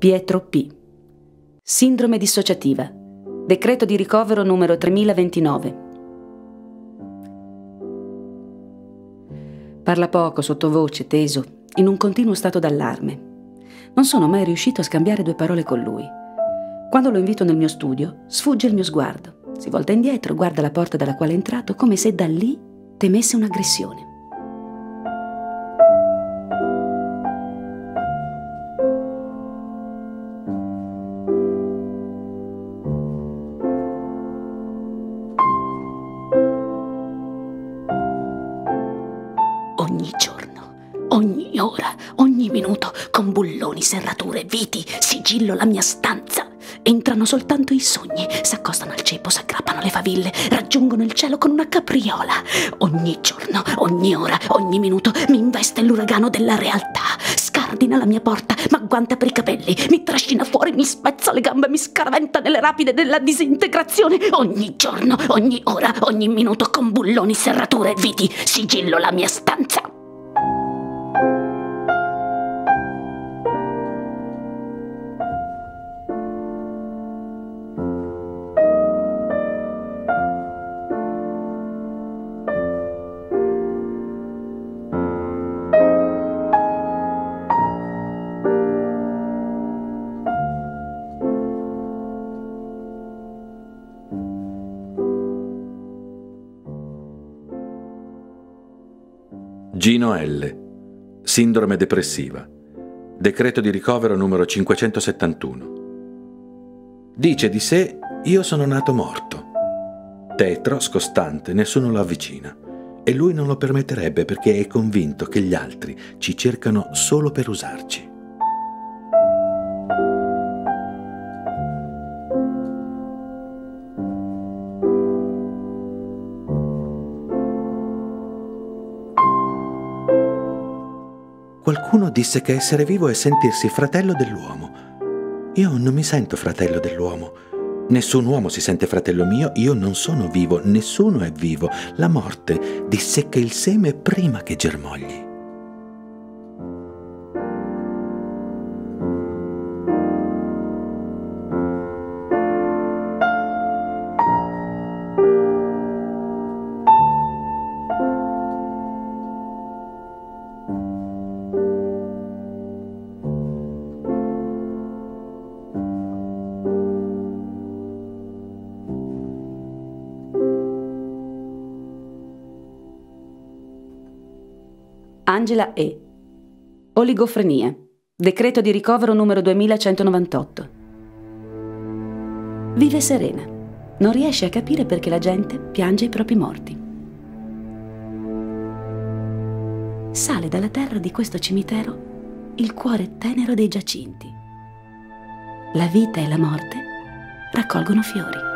Pietro P. Sindrome dissociativa. Decreto di ricovero numero 3029. Parla poco, sottovoce, teso, in un continuo stato d'allarme. Non sono mai riuscito a scambiare due parole con lui. Quando lo invito nel mio studio, sfugge il mio sguardo. Si volta indietro, guarda la porta dalla quale è entrato, come se da lì temesse un'aggressione. Minuto, con bulloni, serrature, viti, sigillo la mia stanza. Entrano soltanto i sogni, s'accostano al ceppo, s'aggrappano le faville, raggiungono il cielo con una capriola. Ogni giorno, ogni ora, ogni minuto mi investe l'uragano della realtà. Scardina la mia porta, m'agguanta per i capelli, mi trascina fuori, mi spezza le gambe, mi scaraventa nelle rapide della disintegrazione. Ogni giorno, ogni ora, ogni minuto, con bulloni, serrature, viti, sigillo la mia stanza. Gino L. Sindrome depressiva. Decreto di ricovero numero 571. Dice di sé, io sono nato morto. Tetro, scostante, nessuno lo avvicina. E lui non lo permetterebbe perché è convinto che gli altri ci cercano solo per usarci. Qualcuno disse che essere vivo è sentirsi fratello dell'uomo. Io non mi sento fratello dell'uomo. Nessun uomo si sente fratello mio, io non sono vivo, nessuno è vivo. La morte dissecca il seme prima che germogli. Angela E. Oligofrenia. Decreto di ricovero numero 2198. Vive serena. Non riesce a capire perché la gente piange i propri morti. Sale dalla terra di questo cimitero il cuore tenero dei giacinti. La vita e la morte raccolgono fiori.